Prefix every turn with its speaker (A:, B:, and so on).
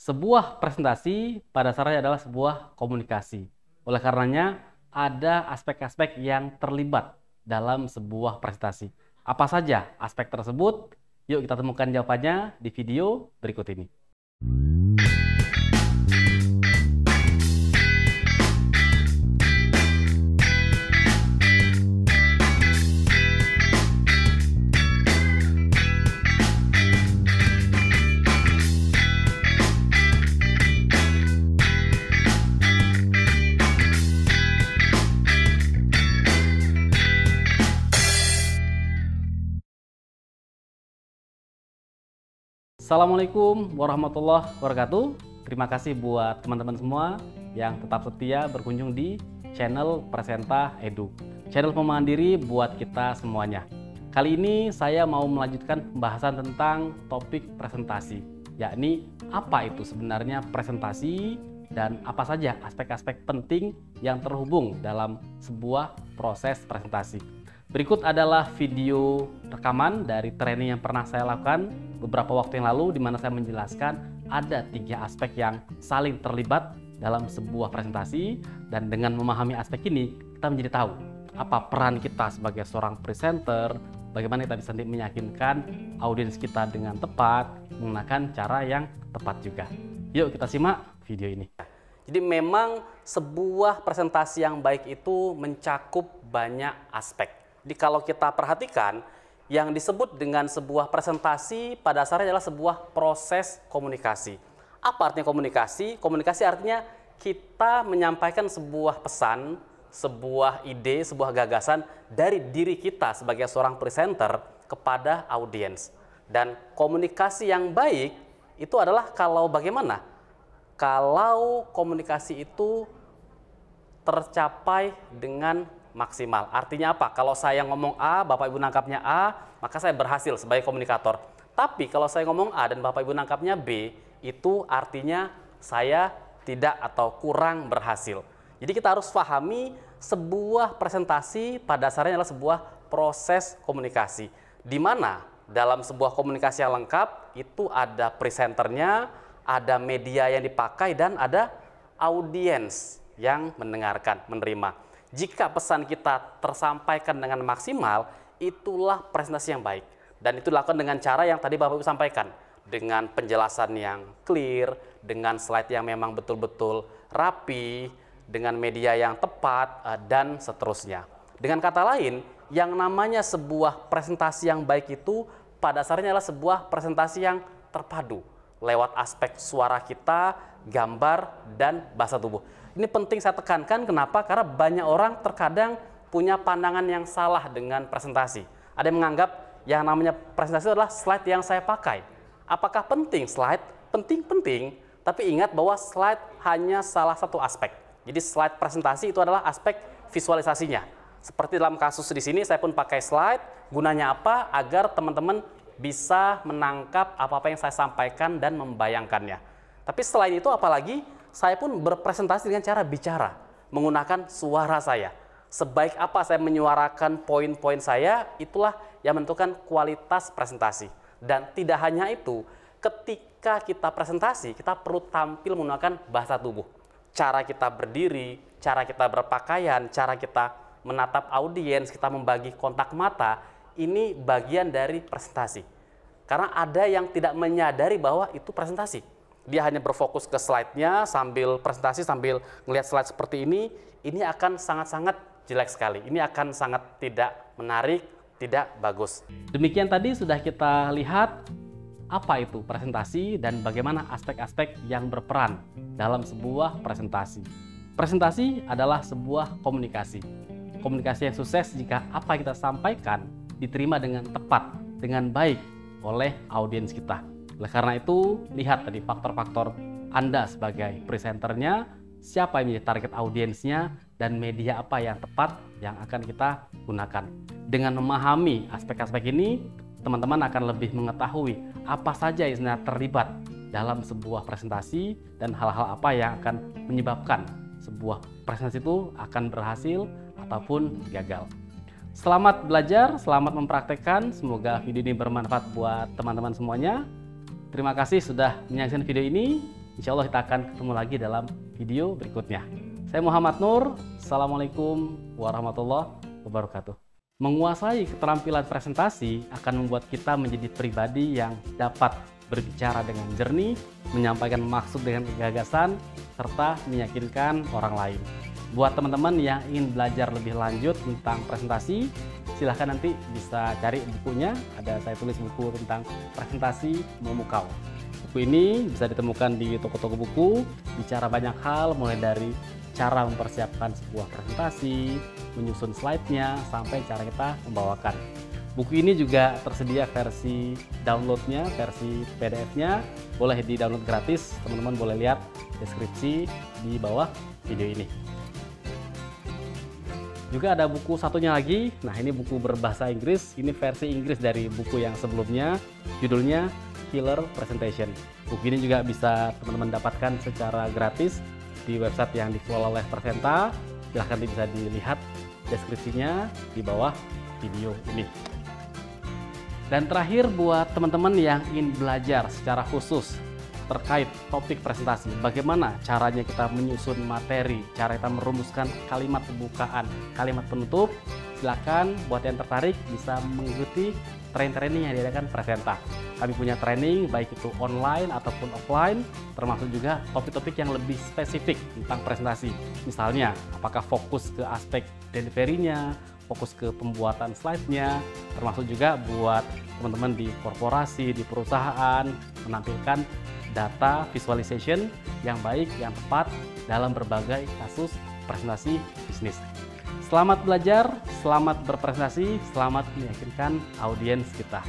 A: Sebuah presentasi pada dasarnya adalah sebuah komunikasi. Oleh karenanya, ada aspek-aspek yang terlibat dalam sebuah presentasi. Apa saja aspek tersebut? Yuk kita temukan jawabannya di video berikut ini. Assalamualaikum warahmatullahi wabarakatuh. Terima kasih buat teman-teman semua yang tetap setia berkunjung di channel Presenta Edu. Channel pemandiri buat kita semuanya. Kali ini saya mau melanjutkan pembahasan tentang topik presentasi, yakni apa itu sebenarnya presentasi dan apa saja aspek-aspek penting yang terhubung dalam sebuah proses presentasi. Berikut adalah video rekaman dari training yang pernah saya lakukan beberapa waktu yang lalu di mana saya menjelaskan ada tiga aspek yang saling terlibat dalam sebuah presentasi dan dengan memahami aspek ini kita menjadi tahu apa peran kita sebagai seorang presenter, bagaimana kita bisa meyakinkan audiens kita dengan tepat menggunakan cara yang tepat juga. Yuk kita simak video ini. Jadi memang sebuah presentasi yang baik itu mencakup banyak aspek jadi kalau kita perhatikan, yang disebut dengan sebuah presentasi pada dasarnya adalah sebuah proses komunikasi. Apa artinya komunikasi? Komunikasi artinya kita menyampaikan sebuah pesan, sebuah ide, sebuah gagasan dari diri kita sebagai seorang presenter kepada audiens. Dan komunikasi yang baik itu adalah kalau bagaimana? Kalau komunikasi itu tercapai dengan maksimal. Artinya apa? Kalau saya ngomong A, Bapak Ibu nangkapnya A, maka saya berhasil sebagai komunikator. Tapi kalau saya ngomong A dan Bapak Ibu nangkapnya B, itu artinya saya tidak atau kurang berhasil. Jadi kita harus pahami sebuah presentasi pada dasarnya adalah sebuah proses komunikasi. Di mana dalam sebuah komunikasi yang lengkap itu ada presenternya, ada media yang dipakai dan ada audiens yang mendengarkan, menerima. Jika pesan kita tersampaikan dengan maksimal, itulah presentasi yang baik. Dan itu dilakukan dengan cara yang tadi Bapak Ibu sampaikan. Dengan penjelasan yang clear, dengan slide yang memang betul-betul rapi, dengan media yang tepat, eh, dan seterusnya. Dengan kata lain, yang namanya sebuah presentasi yang baik itu pada dasarnya adalah sebuah presentasi yang terpadu lewat aspek suara kita, gambar, dan bahasa tubuh. Ini penting saya tekankan kenapa? Karena banyak orang terkadang punya pandangan yang salah dengan presentasi. Ada yang menganggap yang namanya presentasi adalah slide yang saya pakai. Apakah penting slide? Penting-penting, tapi ingat bahwa slide hanya salah satu aspek. Jadi slide presentasi itu adalah aspek visualisasinya. Seperti dalam kasus di sini saya pun pakai slide, gunanya apa? Agar teman-teman bisa menangkap apa-apa yang saya sampaikan dan membayangkannya. Tapi selain itu apalagi saya pun berpresentasi dengan cara bicara, menggunakan suara saya. Sebaik apa saya menyuarakan poin-poin saya, itulah yang menentukan kualitas presentasi. Dan tidak hanya itu, ketika kita presentasi, kita perlu tampil menggunakan bahasa tubuh. Cara kita berdiri, cara kita berpakaian, cara kita menatap audiens, kita membagi kontak mata, ini bagian dari presentasi. Karena ada yang tidak menyadari bahwa itu presentasi dia hanya berfokus ke slide-nya sambil presentasi sambil melihat slide seperti ini, ini akan sangat-sangat jelek sekali. Ini akan sangat tidak menarik, tidak bagus. Demikian tadi sudah kita lihat apa itu presentasi dan bagaimana aspek-aspek yang berperan dalam sebuah presentasi. Presentasi adalah sebuah komunikasi. Komunikasi yang sukses jika apa yang kita sampaikan diterima dengan tepat, dengan baik oleh audiens kita. Oleh karena itu, lihat tadi faktor-faktor Anda sebagai presenternya, siapa yang menjadi target audiensnya, dan media apa yang tepat yang akan kita gunakan. Dengan memahami aspek-aspek ini, teman-teman akan lebih mengetahui apa saja yang sebenarnya terlibat dalam sebuah presentasi dan hal-hal apa yang akan menyebabkan sebuah presentasi itu akan berhasil ataupun gagal. Selamat belajar, selamat mempraktekkan. Semoga video ini bermanfaat buat teman-teman semuanya. Terima kasih sudah menyaksikan video ini. Insya Allah kita akan ketemu lagi dalam video berikutnya. Saya Muhammad Nur. Assalamualaikum warahmatullahi wabarakatuh. Menguasai keterampilan presentasi akan membuat kita menjadi pribadi yang dapat berbicara dengan jernih, menyampaikan maksud dengan gagasan, serta meyakinkan orang lain. Buat teman-teman yang ingin belajar lebih lanjut tentang presentasi, silahkan nanti bisa cari bukunya. Ada saya tulis buku tentang presentasi memukau. Buku ini bisa ditemukan di toko-toko buku, bicara banyak hal mulai dari cara mempersiapkan sebuah presentasi, menyusun slide-nya, sampai cara kita membawakan. Buku ini juga tersedia versi downloadnya, versi PDF-nya, boleh di-download gratis, teman-teman boleh lihat deskripsi di bawah video ini. Juga ada buku satunya lagi. Nah, ini buku berbahasa Inggris. Ini versi Inggris dari buku yang sebelumnya. Judulnya Killer Presentation. Buku ini juga bisa teman-teman dapatkan secara gratis di website yang dikelola oleh Presenta. Silahkan bisa dilihat deskripsinya di bawah video ini. Dan terakhir buat teman-teman yang ingin belajar secara khusus terkait topik presentasi. Bagaimana caranya kita menyusun materi, cara kita merumuskan kalimat pembukaan, kalimat penutup. Silakan buat yang tertarik bisa mengikuti training-training yang diadakan Presenta. Kami punya training baik itu online ataupun offline, termasuk juga topik-topik yang lebih spesifik tentang presentasi. Misalnya, apakah fokus ke aspek delivery-nya, fokus ke pembuatan slide-nya, termasuk juga buat teman-teman di korporasi, di perusahaan, menampilkan data visualization yang baik, yang tepat dalam berbagai kasus presentasi bisnis. Selamat belajar, selamat berpresentasi, selamat meyakinkan audiens kita.